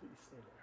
Please stay there.